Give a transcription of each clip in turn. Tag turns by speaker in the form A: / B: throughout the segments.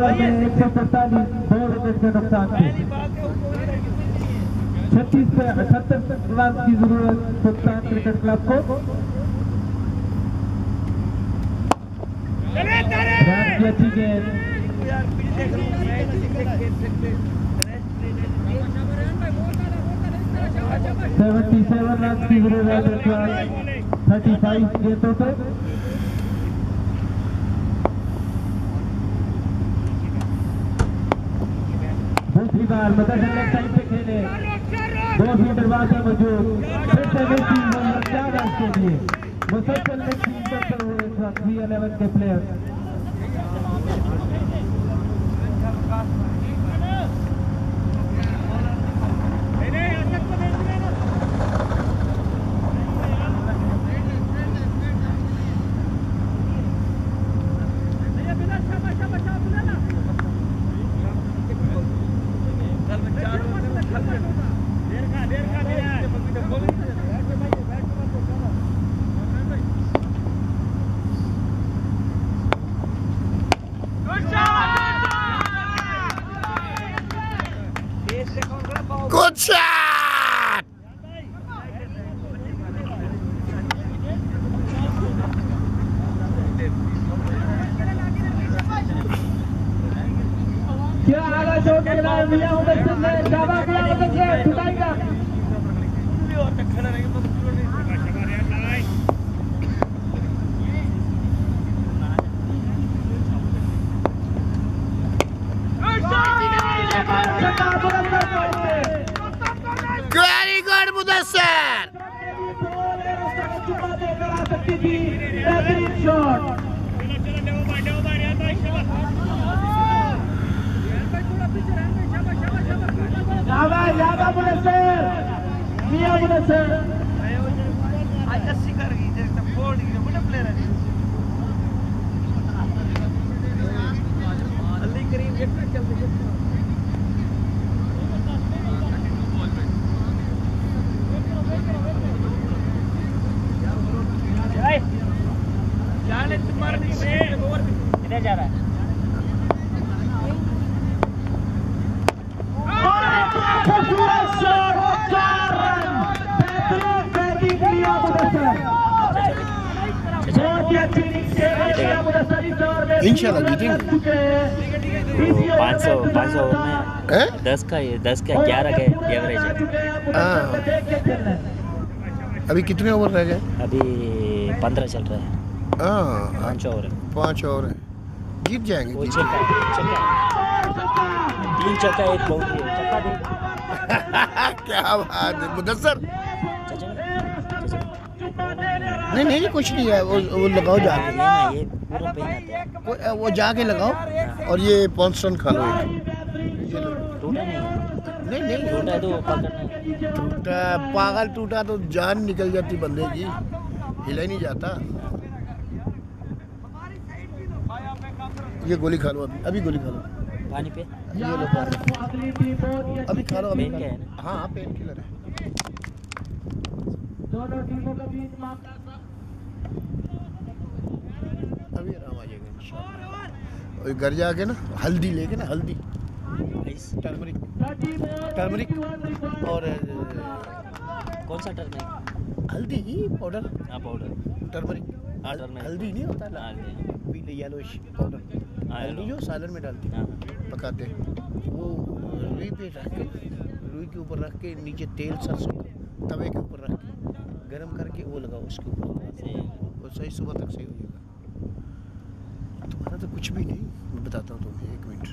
A: चौदह ओवर में एक सौ सैतालीस दो विकेट के नुकसान से छत्तीस अठहत्तर रन की ज़रूरत सुल्तान क्रिकेट क्लब को। अच्छी गेंद सेवेंटी सेवन रन की ज़रूरत थर्टी फाइव गेंदों पे। बार मदरसन टाइम पे खेले। दो फील्डर बाकी मौजूद। फिर से के लिए। मुसलसल मिलती करते हुए इस वक्त के प्लेयर ज्यादा ज्यादा मुदस्सिर मिया मुदस्सिर
B: किधर
C: इंशाल्लाह जीतेंगे।
B: पाँच सौ पाँच सौ में
C: हैं?
B: दस का ये दस का ग्यारह का एवरेज है।
C: हाँ। अभी कितने ओवर रह गए?
B: अभी पंद्रह चल रहा है।
C: हाँ।
B: पाँच ओवर है।
C: पाँच ओवर है। जीत जाएँगे
B: वो चक्का चक्का तीन चक्का एक बहुत है
C: क्या बात है
B: चाचा
C: नहीं नहीं कुछ नहीं है वो वो लगाओ जाके।
B: है।
C: वो- वो जाके लगाओ और ये पाँच रन खा लो।
B: टूटा नहीं
C: नहीं
B: टूटा तो
C: टूटा पागल टूटा तो जान निकल जाती बंदे की। हिला ही नहीं जाता। ये गोली खा लो अभी अभी गोली खा लो।
B: पानी पे?
C: ये लो पानी। अभी खा लो अभी
B: है?
C: हाँ पेन किलर है।
A: दोनों टीमों के बीच मामला
C: अभी आराम आ जाएगा और घर जाके ना हल्दी लेके ना हल्दी। टर्मरिक टर्मरिक और
B: कौन सा टर्मरिक
C: हल्दी ही पाउडर
B: हाँ पाउडर
C: टर्मरिक
B: हाँ,
C: हल्दी नहीं होता
B: हाँ,
C: लाल। पीले येलोइश पाउडर
B: हाँ,
C: हल्दी जो सालन में डालते
B: हैं
C: पकाते हैं। वो रुई पे रख के रुई के ऊपर रख के नीचे तेल सरसों तवे के ऊपर रख के। गरम करके वो लगाओ उसके ऊपर। वो सही सुबह तक सही हो जाएगा। तुम्हारा तो कुछ भी नहीं। मैं बताता हूँ तुम्हें एक मिनट।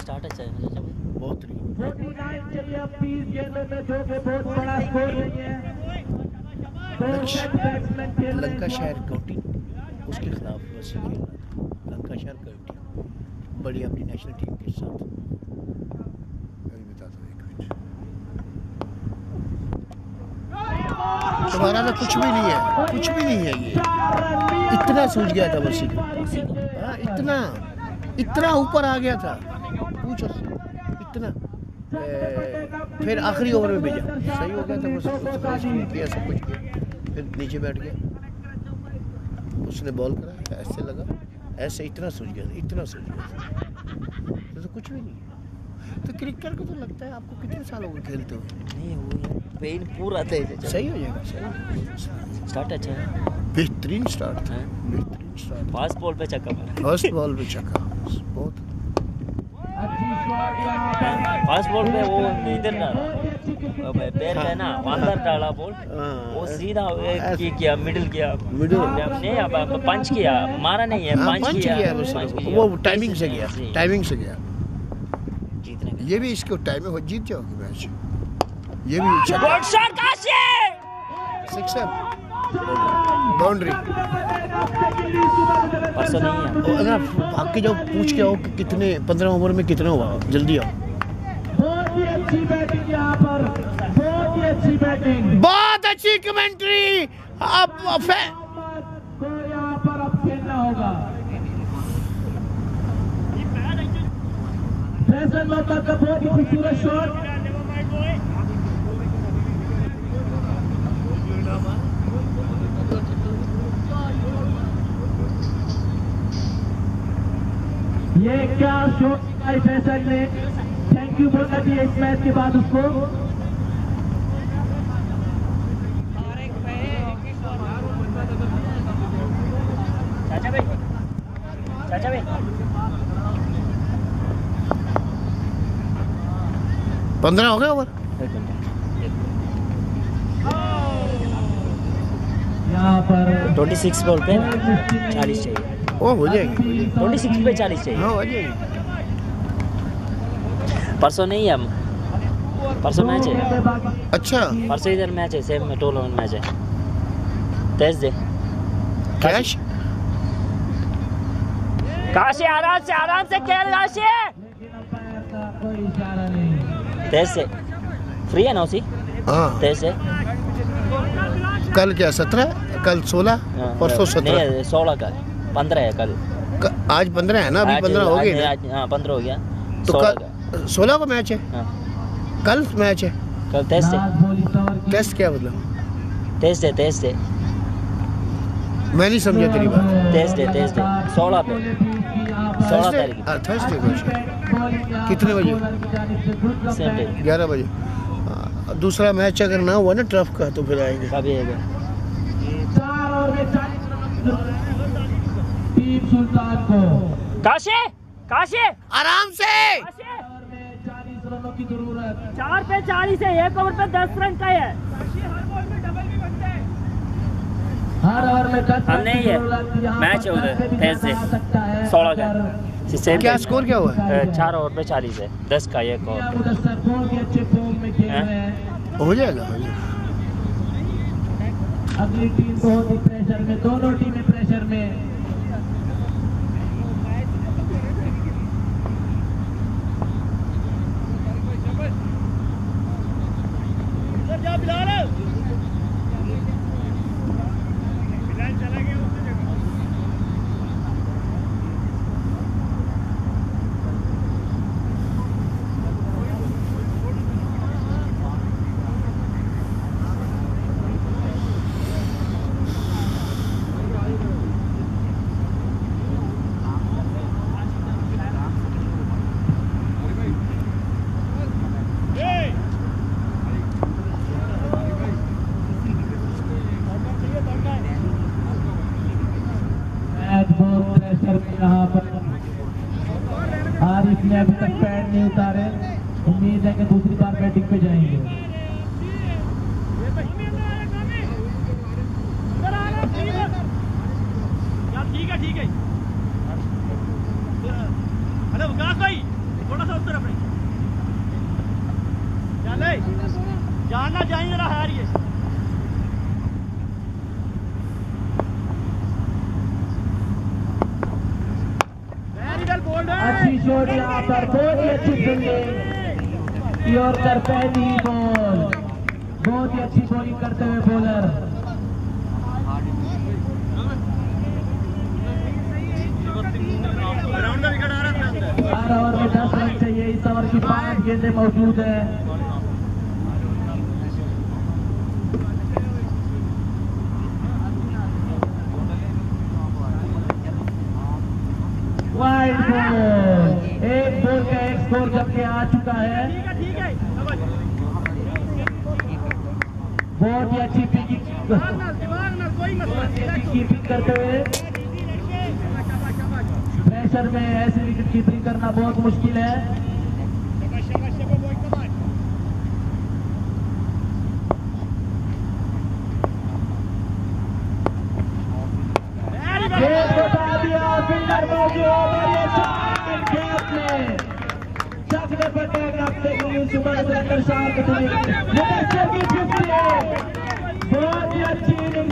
B: स्टार्ट अच्छा है चाचा
C: बहुत नहीं
A: 49 चाहिए अब 30 गेंदों में जो कि बहुत बड़ा स्कोर नहीं दो
C: लक्ष्य-
A: सेट बैट्समैन खेल रहे।
C: लंका शहर काउंटी उसके खिलाफ लंका शहर काउंटी बड़ी अपनी नेशनल टीम के साथ। अभी बताता हूँ एक मिनट। तुम्हारा तो कुछ भी नहीं है कुछ भी नहीं है ये। इतना सूझ गया था वसी को हाँ इतना इतना ऊपर आ गया था। पूछो इतना। ए, फिर आखिरी ओवर में भेजा। सही हो गया था बस किया सब कुछ किया। फिर नीचे बैठ गया। उसने बॉल करा ऐसे लगा। ऐसे इतना सूझ गया था, इतना सूझ गया। था। तो कुछ भी नहीं तो क्रिकेट को तो लगता है आपको कितने साल हो गए खेलते हुए?
B: नहीं वो पेन पूरा तेज है
C: सही हो जाएगा सही
B: स्टार्ट अच्छा है।
C: बेहतरीन स्टार्ट था।
B: हाँ।
C: बेहतरीन स्टार्ट
B: फास्ट बॉल पे छक्का मारा।
C: फ़र्स्ट बॉल पे छक्का। बहुत
B: फास्ट बॉल पे वो इधर अब पैर पे ना अंदर डाला बॉल। वो सीधा की किया मिडिल किया।
C: Middle?
B: नहीं अब अब पंच किया। मारा नहीं है पंच
C: पंच
B: किया।
C: किया बस
B: पंच किया।
C: वो टाइमिंग से गया टाइमिंग से गया।
B: जीतने
C: ये भी इसको टाइमिंग हो जीत जाओगे मैच ये भी
B: शॉट
C: सिक्सर बाउंड्री
B: परसों नहीं है।
C: अगर भाग के जाओ पूछ के आओ कि कितने पंद्रह ओवर में कितने हुआ जल्दी आओ।
A: अच्छी बैटिंग यहाँ पर। बहुत ही अच्छी बैटिंग
C: बहुत अच्छी कमेंट्री अब फै-
A: तो यहाँ पर अब खेलना होगा। फैसल मोहम्मद का बहुत ही खूबसूरत शॉट ये क्या शॉट फैसल ने? थैंक यू बोलना चाहिए इस मैच के बाद उसको?
B: चाचा भाई। चाचा भाई।
C: पंद्रह हो गए ओवर
A: यहाँ पर
B: ट्वेंटी सिक्स बॉल पे चालीस चाहिए।
C: ओ हो जाएगी
B: ट्वेंटी सिक्स पे चालीस चाहिए।
C: हाँ हो जाएगी।
B: परसों नहीं है हम। परसों मैच है।
C: अच्छा।
B: परसों इधर मैच है सेम में टोल मैच है। तेज दे
C: कैश?
B: काशी आराम से आराम से खेल काशी। तेज से फ्री है ना उसी?
C: हाँ।
B: तेज से
C: कल क्या सत्रह? कल सोलह? परसों सत्रह।
B: नहीं सोलह का पंद्रह है कल।
C: आज पंद्रह है ना? अभी पंद्रह हो
B: आज- हाँ पंद्रह हो गया।
C: तो कल। सोलह को मैच है।
B: हाँ।
C: कल मैच है।
B: कल
A: ओवर की
C: टेस्ट क्या? मतलब?
B: तेज से तेज से
C: मैं नहीं समझा तेरी बात।
B: तेज दे, तेज दे। सोलह पे। सोलह तारीख
C: हाँ, थर्सडे को अच्छा। कितने बजे? ग्यारह बजे। हाँ, दूसरा मैच अगर ना हुआ ना ट्रफ का तो फिर आएँगे।
B: कभी आएगा।
A: चार ओवर में चालीस रन टीम सुल्तान को।
B: काशी! काशी!
C: आराम से!
B: काशी! चार पे चालीस है एक ओवर पे दस रन का है।
A: हर ओवर में दस
B: हम
A: रन
B: नहीं है। मैच है उधर,
A: है।
B: सोलह का।
C: क्या स्कोर क्या हुआ?
B: अ, चार ओवर पे चालीस है। दस का एक ओवर।
A: ही अच्छे फॉर्म में खेल
B: हैं?
A: रहे हैं।
C: हो जाएगा हो जाएगा।
A: अगली टीम बहुत ही प्रेशर में दोनों टीमें प्रेशर में मैच बहुत प्रेशर में यहाँ पर ने अभी तक पैड नहीं उतारे। उम्मीद है कि दूसरी बार बैटिंग पे जाएँगे।
D: ठीक है ठीक है। चले जानना जरा हार
A: अच्छी यहाँ पर बहुत ही अच्छी फील्डिंग यॉर्कर पहली बॉल बहुत ही अच्छी बॉलिंग करते हुए बॉलर ओवर में दस रन चाहिए। इस ओवर की पाँच गेंदें मौजूद है। वाइड बॉल का स्कोर करके आ चुका है।
D: ठीक है ठीक है।
A: बहुत ही अच्छी कीपिंग करते हुए। प्रेशर में ऐसे विकेट कीपिंग करना बहुत मुश्किल है। ये बता दिया फील्डर मौजूद और ये गैप में ही अच्छी
D: है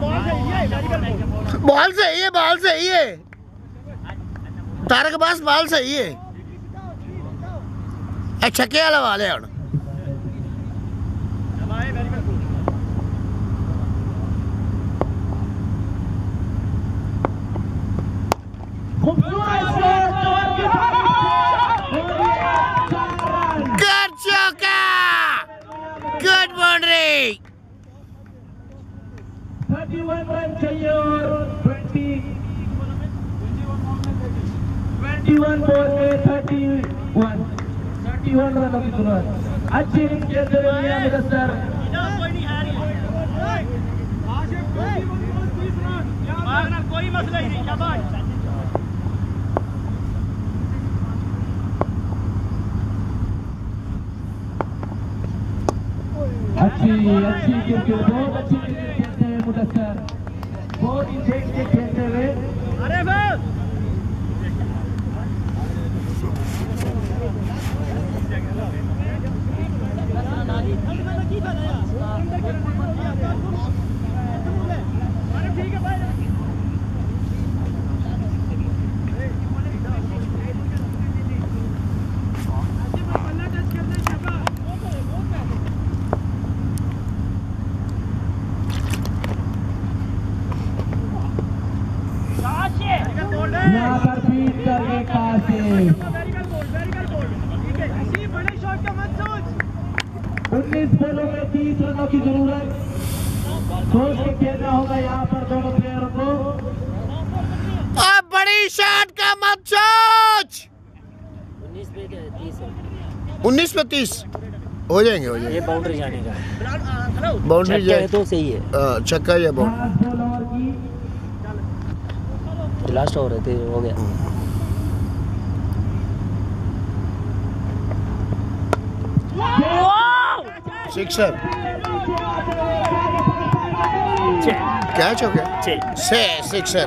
D: बॉल सही है।
C: बॉल सही है, बॉल सही है। तारे के पास बॉल सही है। वाला वाले ਹੁਣ
D: शाबाश वेरी गुड
A: खूबसूरत शॉट कवर की तरफ़ से और ये चार रन
C: गुड चौका गुड बाउंड्री
A: 31 रन चाहिए और 20 21 बॉल में 31 31 रनों की ज़रूरत अच्छी मुदस्सर
D: कोई है मसला ही
A: अच्छी अच्छी क्रिकेट बहुत अच्छी खेलते हैं मुदस्सर बहुत ही देख के खेलते हुए
D: अरे बस अरे ठीक है भाई
A: यहाँ पर बीट करके कहा से उन्नीस बॉलों में तीस रनों की ज़रूरत सोच के खेलना होगा यहाँ पर दोनों प्लेयरों को
C: अब बड़ी का मत सोच
B: उन्नीस पे तीस है।
C: तीस? हो जाएँगे हो
B: ये
C: जाएँगे
B: बाउंड्री जाने का।
C: बाउंड्री जाए।
B: तो सही है।
C: हाँ, छक्का या बाउंड्री
B: लास्ट ओवर है तो हो गया।
C: सिक्सर कैच हो? गया सिक्सर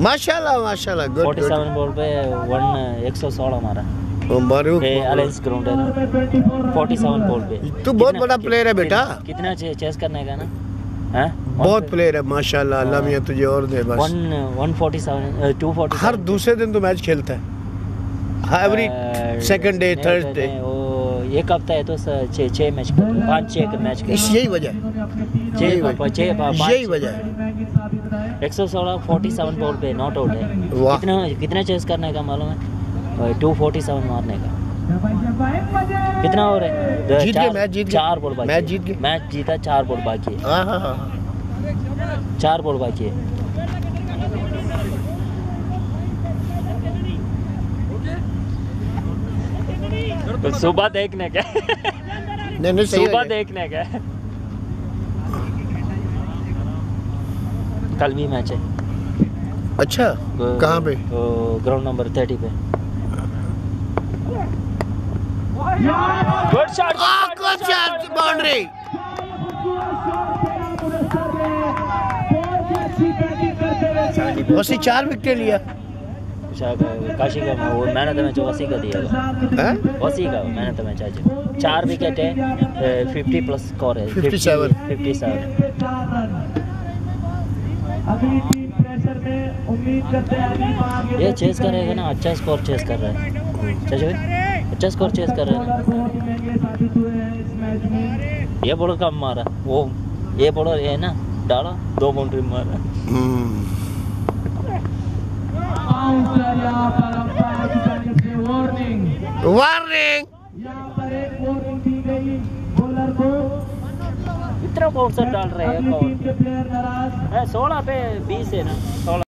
C: माशाल्लाह माशाल्लाह गुड
B: फोर्टी सेवन बॉल पे वन एक सौ सोलह मारा।
C: गुड मारू
B: अलायंस ग्राउंड है। ना फोर्टी सेवन बॉल पे।
C: तू बहुत बड़ा player है बेटा।
B: कितना चेस करने का ना? हैं?
C: बहुत प्लेयर है माशाल्लाह अल्लाह मियाँ तुझे और दे बस।
B: One one forty seven two forty
C: हर दूसरे दिन तो मैच खेलता है। Every second day third day
B: वो एक हफ़्ता है तो छः छः मैच पाँच छः मैच
C: इस यही वजह यही वजह।
B: एक सौ सोलह फोर्टी सेवन बॉल पे नॉट आउट है। कितना कितना चेस करने का मालूम है? टू फोर्टी सेवन मारने का। कितना हो? रहा है
C: जीत
B: चार-
C: मैच जीत।
B: चार बॉल बाकी
C: मैच जीत।
B: मैच जीता चार बॉल बाकी है
C: हाँ हाँ हाँ।
B: चार बॉल बाकी है। तो सुबह देखने का
C: नहीं नहीं सही
B: सुबह। देखने का कल भी मैच है।
C: अच्छा कहाँ पे?
B: तो ग्राउंड नंबर थर्टी पे। Good
C: shot good shot, boundary
A: बहुत बैटिंग करते हुए
C: उसी चार विकेट लिया
B: काशी का वो मैंने तो मैच अस्सी का दिया अस्सी का मैंने तो मैच आज। चार विकेट है फिफ्टी प्लस स्कोर है। फिफ्टी सेवन
A: करते हैं
B: ये चेस करेगा ना अच्छा स्कोर चेस कर रहा है। चाचा भाई अच्छा स्कोर चेस कर रहा है। ये बॉलर कम मारा? वो ये बॉलर है ना डाला दो बाउंड्री मारा।
A: आउट है यहाँ पर अंपायर की जानिब वार्निंग
C: वार्निंग
A: यहाँ पर एक वार्निंग दी गई बॉलर को
B: इतना सा डाल रहे हैं?
A: टीम के प्लेयर नाराज़।
B: सोलह पे बीस है ना सोलह।